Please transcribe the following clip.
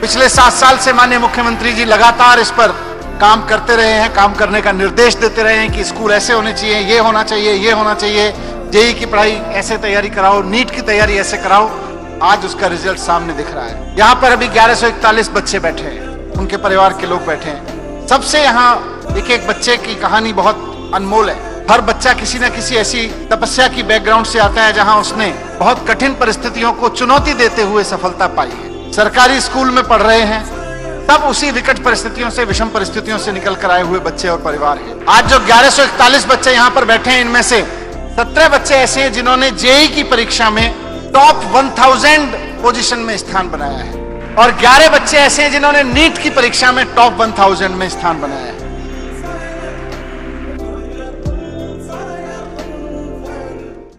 पिछले सात साल से माननीय मुख्यमंत्री जी लगातार इस पर काम करते रहे हैं, काम करने का निर्देश देते रहे हैं कि स्कूल ऐसे होने चाहिए, ये होना चाहिए, ये होना चाहिए, जेई की पढ़ाई ऐसे तैयारी कराओ, नीट की तैयारी ऐसे कराओ, आज उसका रिज़ल्ट सामने दिख रहा है। यहाँ पर अभी ग्यारह बच्चे बैठे हैं, उनके परिवार के लोग बैठे हैं। सबसे यहाँ एक एक बच्चे की कहानी बहुत अनमोल है। हर बच्चा किसी न किसी ऐसी तपस्या की बैकग्राउंड से आता है जहाँ उसने बहुत कठिन परिस्थितियों को चुनौती देते हुए सफलता पाई है। सरकारी स्कूल में पढ़ रहे हैं। तब उसी विकट परिस्थितियों से, विषम परिस्थितियों से निकल कर आए हुए बच्चे और परिवार हैं। आज जो 1141 बच्चे यहाँ पर बैठे हैं, इनमें से 17 बच्चे ऐसे हैं जिन्होंने जेई की परीक्षा में टॉप 1000 पोजीशन में स्थान बनाया है। और 11 बच्चे ऐसे हैं जिन्होंने नीट की परीक्षा में टॉप 1000 में स्थान बनाया है।